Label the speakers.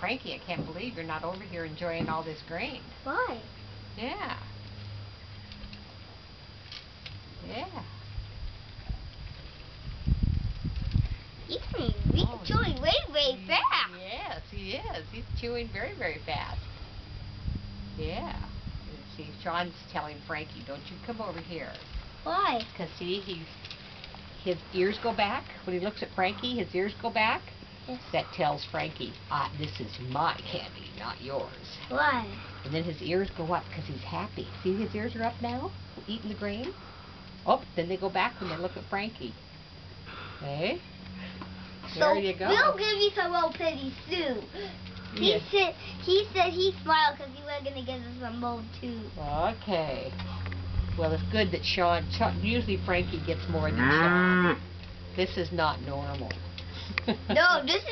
Speaker 1: Frankie, I can't believe you're not over here enjoying all this grain.
Speaker 2: Why?
Speaker 1: Yeah. Yeah.
Speaker 2: He's chewing,
Speaker 1: Oh,
Speaker 2: chewing way, way fast.
Speaker 1: Yes, he is. He's chewing very, very fast. Yeah. See, Sean's telling Frankie, don't you come over here.
Speaker 2: Why?
Speaker 1: Because, see, he, his ears go back. When he looks at Frankie, his ears go back.
Speaker 2: Yes.
Speaker 1: That tells Frankie, ah, this is my candy, not yours.
Speaker 2: Why?
Speaker 1: And then his ears go up because he's happy. See, his ears are up now, eating the grain. Oh, then they go back when they look at Frankie. Hey?
Speaker 2: So
Speaker 1: There you go.
Speaker 2: we'll give you some old pity soup. He
Speaker 1: Yes.
Speaker 2: said he said he smiled because he was gonna give us some mold too.
Speaker 1: Okay. Well, it's good that Sean, Sean. Usually Frankie gets more than Sean. This is not normal.
Speaker 2: No, this